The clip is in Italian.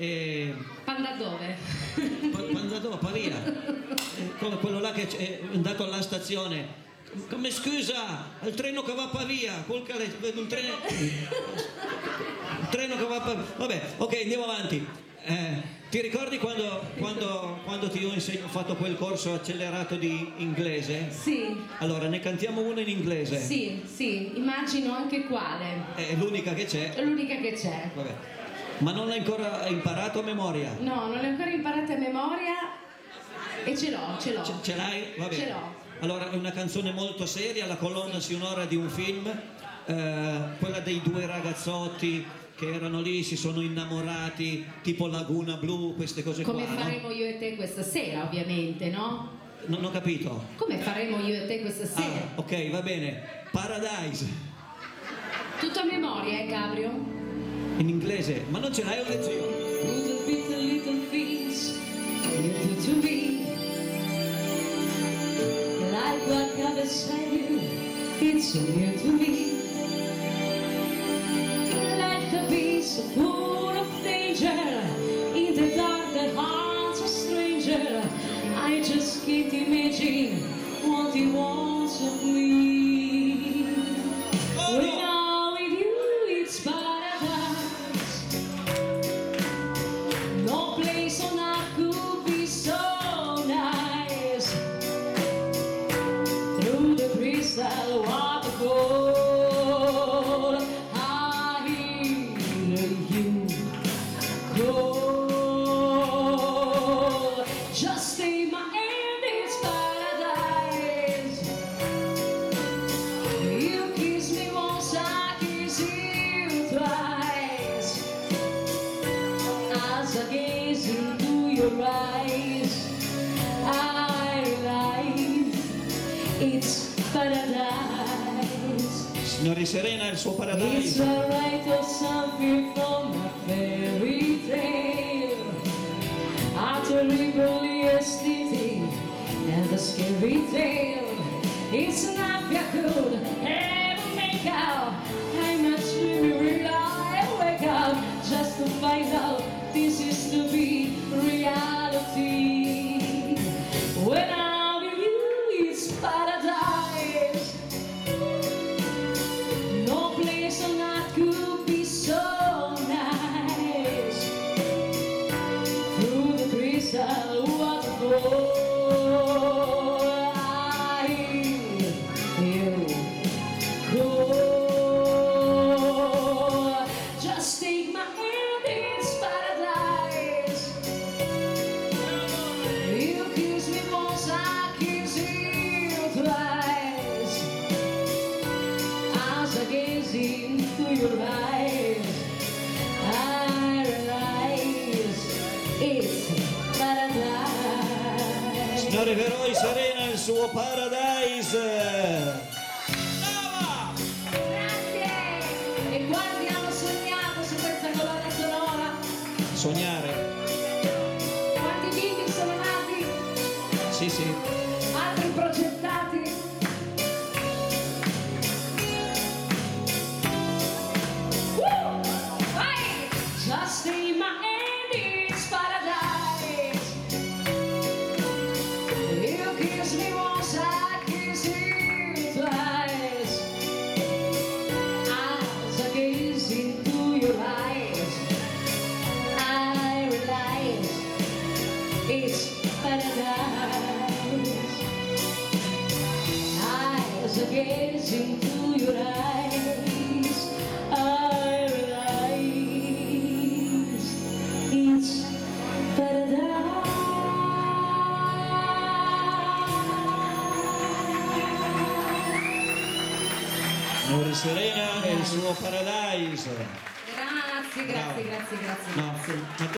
E Panda dove? pa- andato a Pavia, Eh, come quello là che è andato alla stazione. Come scusa, il treno che va a Pavia, che vedo un treno. Un treno che va a Pavia. Vabbè, ok, andiamo avanti. Eh, ti ricordi quando, quando- quando ti ho insegnato, ho fatto quel corso accelerato di inglese? Sì, Allora, ne cantiamo una in inglese. sì, sì, immagino anche quale. È l'unica che c'è. È l'unica che c'è. Vabbè. Ma non l'hai ancora imparato a memoria? No, non le ho ancora imparate a memoria e ce l'ho, ce l'ho. Ce, ce l'hai? Va bene. Ce l'ho. Allora, è una canzone molto seria, la colonna sonora di un film, eh, quella dei due ragazzotti che erano lì, si sono innamorati, tipo Laguna Blu, queste cose Come qua. no? faremo io e te questa sera, ovviamente, no? Non ho capito. Come faremo io e te questa Ah, sera? ok, va bene. Paradise, Tutto a memoria, eh, Cabrio? In inglese, ma non ce l'hai o leggo io? It's so new to me. Like a beast full of danger, in the dark the heart's a stranger. I just can't imagine what he wants of me. As I gaze into your eyes, I realize it's paradise. Signori Serena, il suo It's Paradise. alright or something from a fairy tale. A terrible yesterday and a scary tale. It's not I could Oh. Signore Veroi Serena, il suo Paradise. Grazie! E quanti hanno sognato su questa colonna sonora? Sognare. Quanti bimbi sono nati? Sì, sì. Altri progettati? I gaze into your eyes, Signore Serena e il suo Paradise. Grazie, grazie, Bravo. grazie, grazie, No, grazie. ma